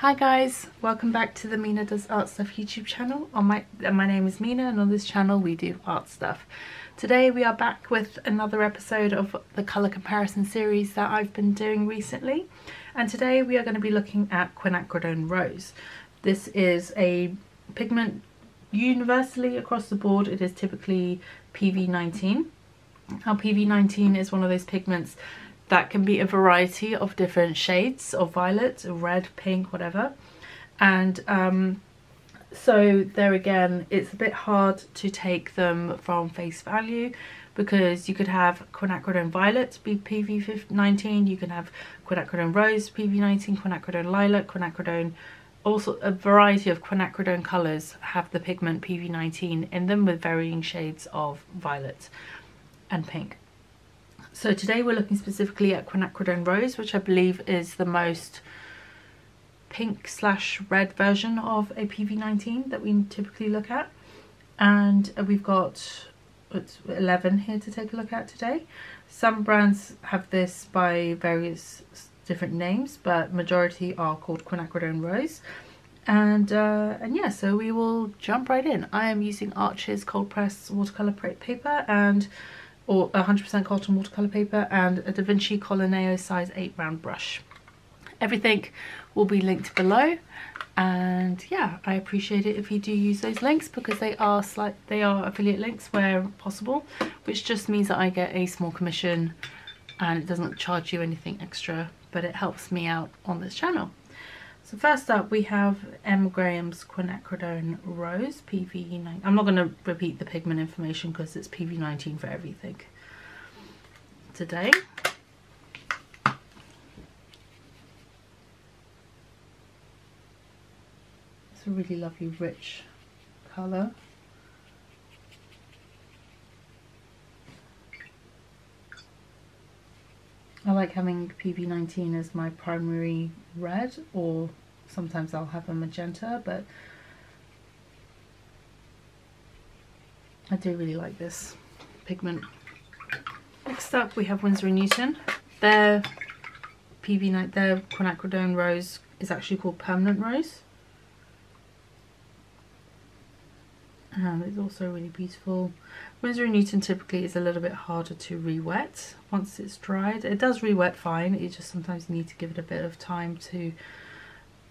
Hi guys, welcome back to the Mina Does Art Stuff YouTube channel. On my, uh, my name is Mina and on this channel we do art stuff. Today we are back with another episode of the colour comparison series that I've been doing recently. And today we are going to be looking at quinacridone rose. This is a pigment universally across the board. It is typically PV19. Now PV19 is one of those pigments that can be a variety of different shades of violet, red, pink, whatever. And um, so there again, it's a bit hard to take them from face value because you could have quinacridone violet be PV19, you can have quinacridone rose PV19, quinacridone lilac, quinacridone also a variety of quinacridone colours have the pigment PV19 in them with varying shades of violet and pink. So today we're looking specifically at quinacridone rose, which I believe is the most pink slash red version of a PV19 that we typically look at. And we've got 11 here to take a look at today. Some brands have this by various different names, but majority are called quinacridone rose. And, uh, and yeah, so we will jump right in. I am using Arches cold press watercolor paper and or 100% cotton watercolor paper and a Da Vinci Colineo size 8 round brush. Everything will be linked below and yeah I appreciate it if you do use those links because they are slight they are affiliate links where possible which just means that I get a small commission and it doesn't charge you anything extra but it helps me out on this channel. So first up we have M. Graham's Quinacridone Rose PV9. I'm not going to repeat the pigment information because it's PV19 for everything today. It's a really lovely rich colour. I like having PV19 as my primary red or sometimes I'll have a magenta but I do really like this pigment. Next up we have Winsor & Newton. Their PV, night, their quinacridone rose is actually called permanent rose. and it's also really beautiful. Winsor & Newton typically is a little bit harder to re-wet once it's dried. It does re-wet fine, you just sometimes need to give it a bit of time to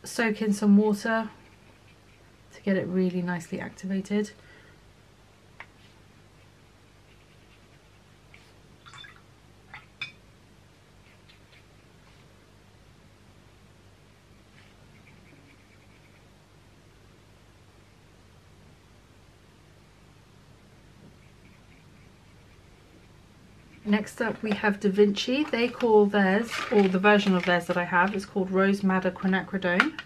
soak in some water to get it really nicely activated. Next up we have Da Vinci. They call theirs, or the version of theirs that I have, is called Rose Madder Quinacridone.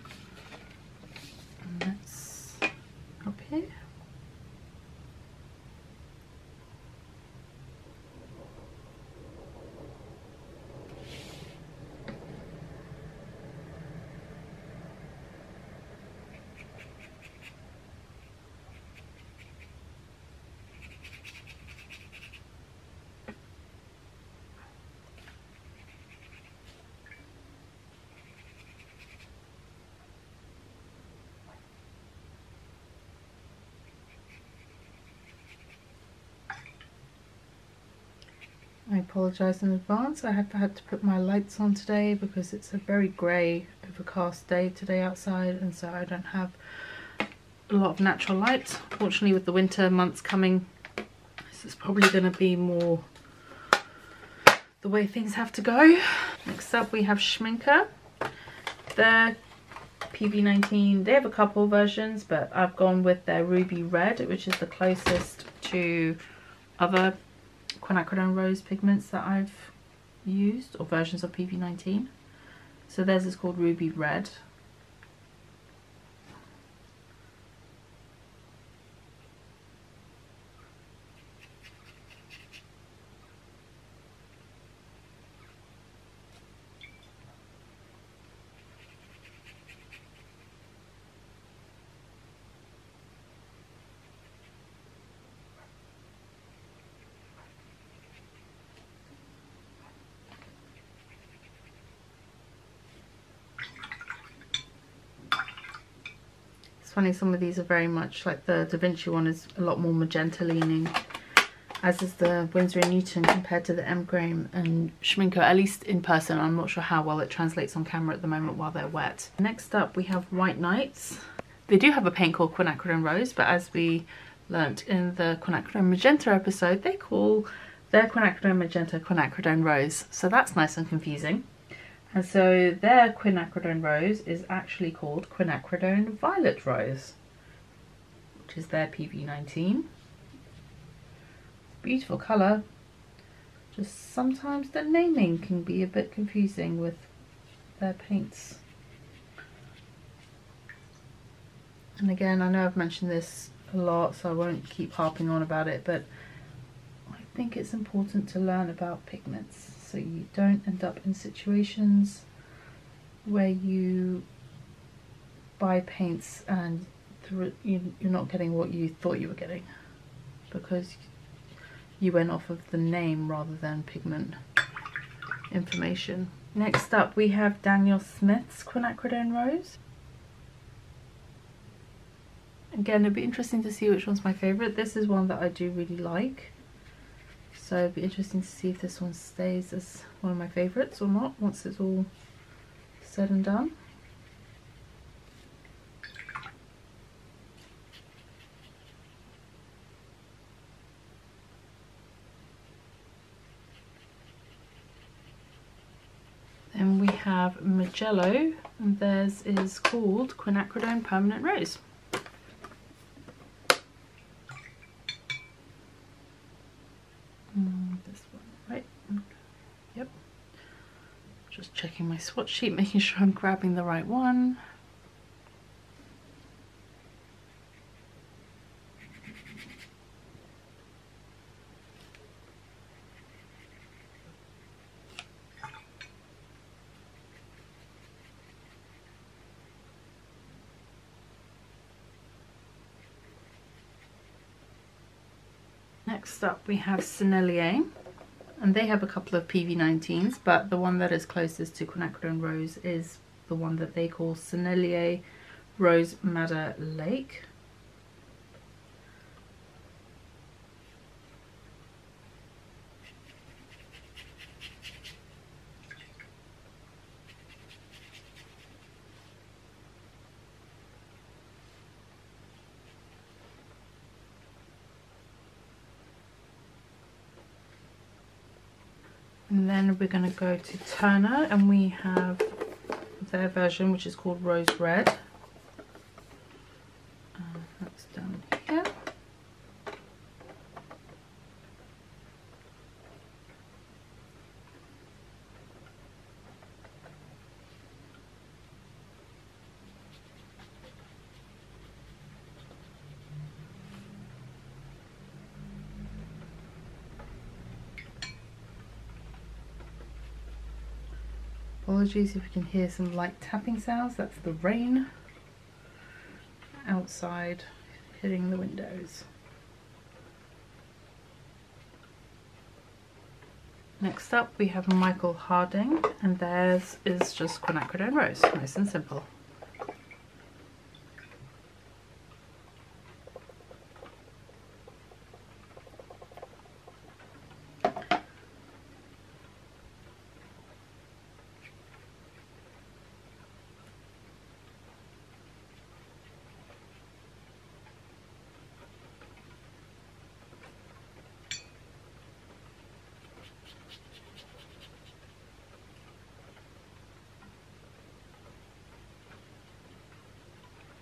I apologise in advance. I have had to put my lights on today because it's a very grey, overcast day today outside and so I don't have a lot of natural light. Fortunately with the winter months coming, this is probably going to be more the way things have to go. Next up we have Schmincke. Their PV19, they have a couple versions but I've gone with their Ruby Red which is the closest to other quinacridone rose pigments that I've used, or versions of PV19. So theirs is called Ruby Red. Funny, some of these are very much like the Da Vinci one is a lot more magenta leaning, as is the Winsor & Newton compared to the M. Graham and Schmincke, at least in person. I'm not sure how well it translates on camera at the moment while they're wet. Next up, we have White Nights. They do have a paint called Quinacridone Rose, but as we learnt in the Quinacridone Magenta episode, they call their Quinacridone Magenta Quinacridone Rose. So that's nice and confusing. And so their quinacridone rose is actually called quinacridone violet rose, which is their PV19. Beautiful colour. Just sometimes the naming can be a bit confusing with their paints. And again, I know I've mentioned this a lot, so I won't keep harping on about it, but I think it's important to learn about pigments so you don't end up in situations where you buy paints and you're not getting what you thought you were getting because you went off of the name rather than pigment information. Next up we have Daniel Smith's Quinacridone Rose. Again, it'd be interesting to see which one's my favourite. This is one that I do really like. So it'd be interesting to see if this one stays as one of my favourites or not once it's all said and done. Then we have Mijello and theirs is called Quinacridone Permanent Rose. Checking my swatch sheet, making sure I'm grabbing the right one. Next up we have Sennelier and they have a couple of PV19s but the one that is closest to Quinacridone Rose is the one that they call Sennelier Rose Madder Lake And then we're going to go to Turner and we have their version which is called Rose Red. Uh, that's down here. Apologies if you can hear some light tapping sounds, that's the rain outside hitting the windows. Next up we have Michael Harding and theirs is just quinacridone rose, nice and simple.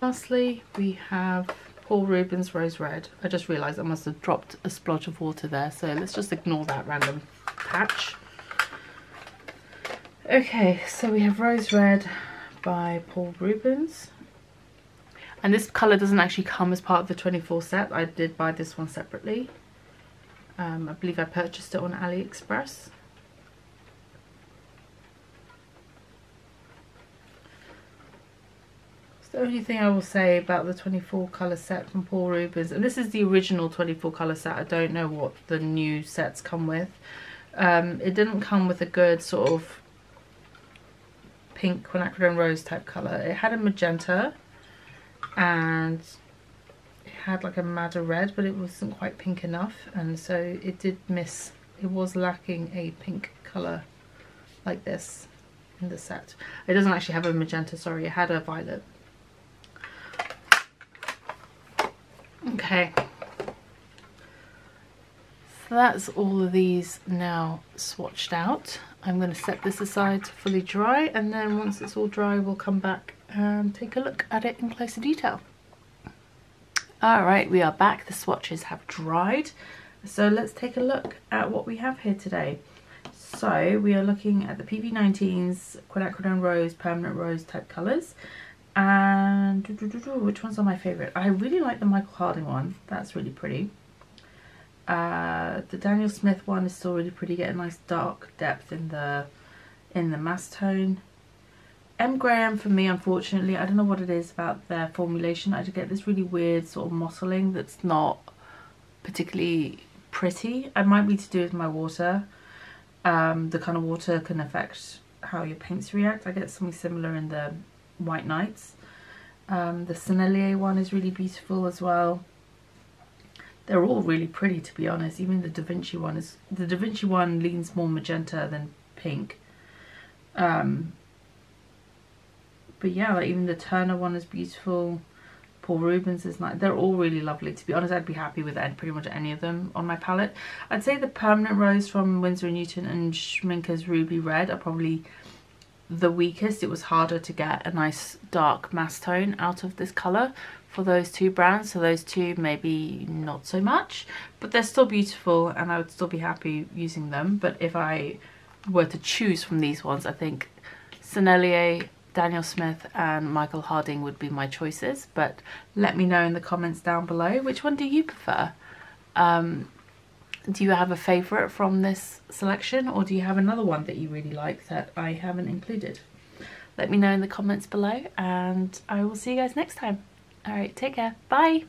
Lastly, we have Paul Rubens Rose Red. I just realised I must have dropped a splotch of water there, so let's just ignore that random patch. Okay, so we have Rose Red by Paul Rubens. And this colour doesn't actually come as part of the 24 set. I did buy this one separately. Um, I believe I purchased it on AliExpress. The only thing I will say about the 24 colour set from Paul Rubens, and this is the original 24 colour set, I don't know what the new sets come with. Um, it didn't come with a good sort of pink quinacridone rose type colour. It had a magenta and it had like a madder red but it wasn't quite pink enough and so it did miss it was lacking a pink colour like this in the set. It doesn't actually have a magenta, sorry, it had a violet. Okay. So that's all of these now swatched out. I'm going to set this aside to fully dry and then once it's all dry we'll come back and take a look at it in closer detail. Alright, we are back. The swatches have dried. So let's take a look at what we have here today. So we are looking at the PV19's Quinacridone Rose, Permanent Rose type colours. And doo -doo -doo which ones are my favourite? I really like the Michael Harding one. That's really pretty. Uh, the Daniel Smith one is still really pretty. Get a nice dark depth in the in the mass tone. M. Graham for me, unfortunately, I don't know what it is about their formulation. I get this really weird sort of mottling that's not particularly pretty. It might be to do with my water um, the kind of water can affect how your paints react. I get something similar in the White Nights. Um, the Sennelier one is really beautiful as well. They're all really pretty to be honest. Even the Da Vinci one is the Da Vinci one leans more magenta than pink. Um, but yeah, like even the Turner one is beautiful. Paul Rubens is nice. They're all really lovely. To be honest, I'd be happy with pretty much any of them on my palette. I'd say the Permanent Rose from Winsor & Newton and Schmincke's Ruby Red are probably the weakest. It was harder to get a nice dark mass tone out of this colour for those two brands. So those two maybe not so much, but they're still beautiful and I would still be happy using them. But if I were to choose from these ones, I think Sennelier Daniel Smith and Michael Harding would be my choices, but let me know in the comments down below. Which one do you prefer? Um, do you have a favourite from this selection or do you have another one that you really like that I haven't included? Let me know in the comments below and I will see you guys next time. Alright, take care. Bye!